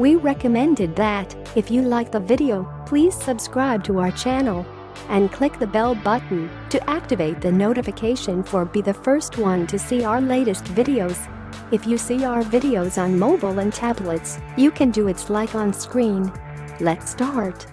We recommended that, if you like the video, please subscribe to our channel and click the bell button to activate the notification for be the first one to see our latest videos. If you see our videos on mobile and tablets, you can do its like on screen. Let's start.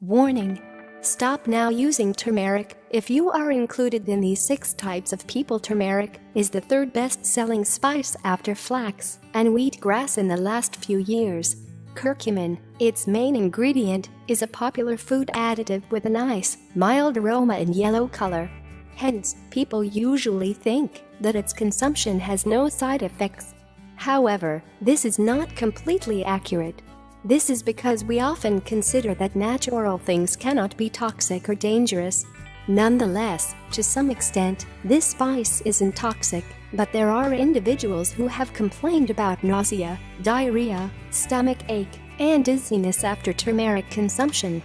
Warning. Stop now using turmeric if you are included in these six types of people turmeric is the third best-selling spice after flax and wheatgrass in the last few years. Curcumin, its main ingredient, is a popular food additive with a nice, mild aroma and yellow color. Hence, people usually think that its consumption has no side effects. However, this is not completely accurate. This is because we often consider that natural things cannot be toxic or dangerous. Nonetheless, to some extent, this spice isn't toxic, but there are individuals who have complained about nausea, diarrhea, stomach ache, and dizziness after turmeric consumption.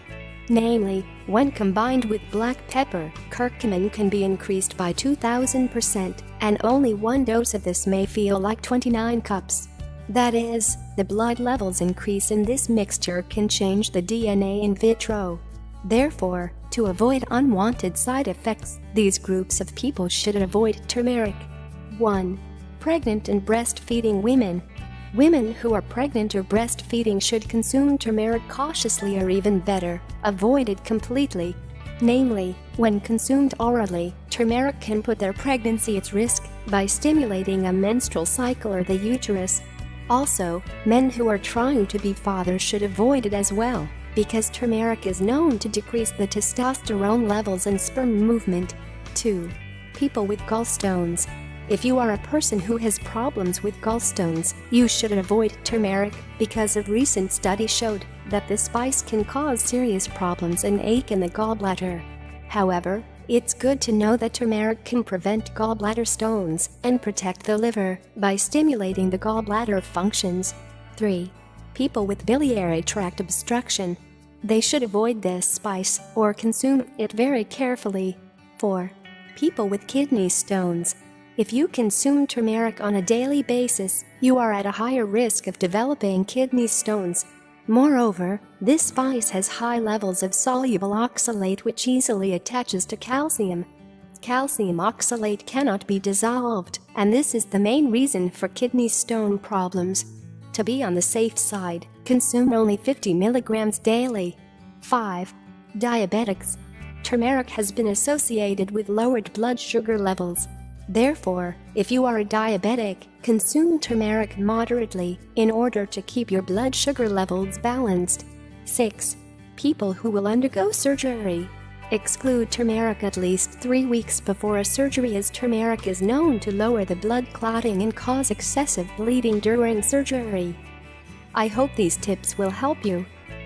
Namely, when combined with black pepper, curcumin can be increased by 2000%, and only one dose of this may feel like 29 cups. That is, the blood levels increase in this mixture can change the DNA in vitro. Therefore, to avoid unwanted side effects, these groups of people should avoid turmeric. 1. Pregnant and breastfeeding women. Women who are pregnant or breastfeeding should consume turmeric cautiously or even better, avoid it completely. Namely, when consumed orally, turmeric can put their pregnancy at risk by stimulating a menstrual cycle or the uterus, also, men who are trying to be fathers should avoid it as well, because turmeric is known to decrease the testosterone levels and sperm movement. 2. People with gallstones. If you are a person who has problems with gallstones, you should avoid turmeric because a recent study showed that the spice can cause serious problems and ache in the gallbladder. However, it's good to know that turmeric can prevent gallbladder stones and protect the liver by stimulating the gallbladder functions. 3. People with biliary tract obstruction. They should avoid this spice or consume it very carefully. 4. People with kidney stones. If you consume turmeric on a daily basis, you are at a higher risk of developing kidney stones Moreover, this spice has high levels of soluble oxalate which easily attaches to calcium. Calcium oxalate cannot be dissolved, and this is the main reason for kidney stone problems. To be on the safe side, consume only 50 milligrams daily. 5. Diabetics. Turmeric has been associated with lowered blood sugar levels, Therefore, if you are a diabetic, consume turmeric moderately in order to keep your blood sugar levels balanced. 6. People who will undergo surgery. Exclude turmeric at least three weeks before a surgery as turmeric is known to lower the blood clotting and cause excessive bleeding during surgery. I hope these tips will help you.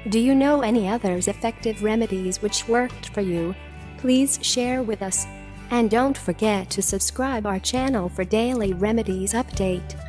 Do you know any others effective remedies which worked for you? Please share with us. And don't forget to subscribe our channel for daily remedies update.